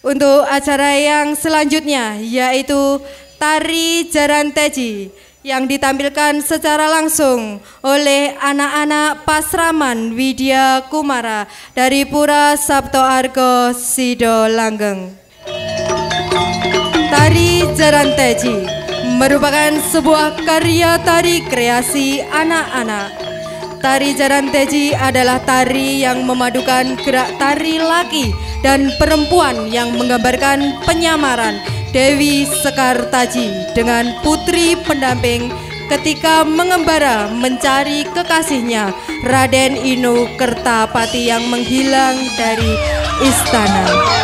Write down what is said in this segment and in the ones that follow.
untuk acara yang selanjutnya yaitu Tari Jaran Teji yang ditampilkan secara langsung oleh anak-anak Pasraman Widya Kumara dari Pura Sabto Argo Sido Langgeng. Tari Jaran Teji merupakan sebuah karya tari kreasi anak-anak Tari Jaran Teji adalah tari yang memadukan gerak tari laki dan perempuan yang menggambarkan penyamaran Dewi Sekar Taji dengan putri pendamping ketika mengembara mencari kekasihnya Raden Inu Kertapati yang menghilang dari istana.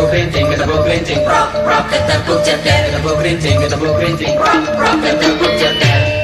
book renting, with a book renting. Rock, rock at the book jail. With a book renting, with a book renting. Rock, rock at the book jail.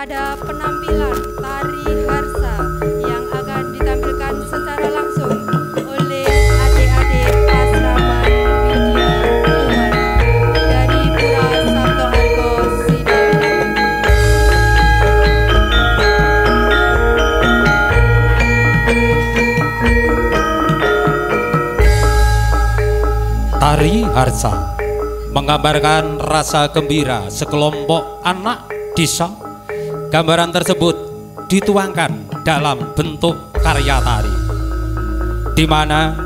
Ada penampilan tari harsa yang akan ditampilkan secara langsung oleh adik-adik asrama Widya Kumara dari Pura Sabto Hargo Sidoarjo. Tari Harsa menggambarkan rasa gembira sekelompok anak desa. Gambaran tersebut dituangkan dalam bentuk karya tari, di mana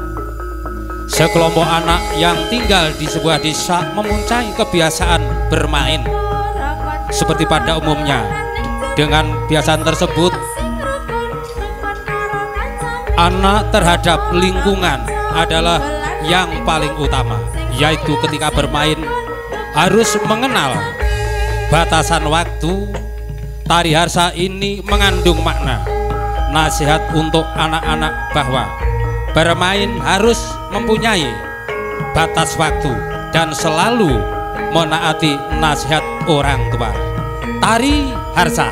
sekelompok anak yang tinggal di sebuah desa memuncai kebiasaan bermain seperti pada umumnya. Dengan kebiasaan tersebut, anak terhadap lingkungan adalah yang paling utama, yaitu ketika bermain harus mengenal batasan waktu. Tari Harsa ini mengandung makna nasihat untuk anak-anak bahwa bermain harus mempunyai batas waktu dan selalu menaati nasihat orang tua. Tari Harsa.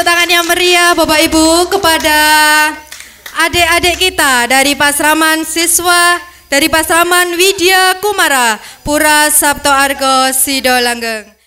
Tepuk tangan yang meriah Bapak Ibu kepada adik-adik kita dari Pasraman Siswa dari Pasraman Widya Kumara Pura Sabto Argo Sido Langgeng.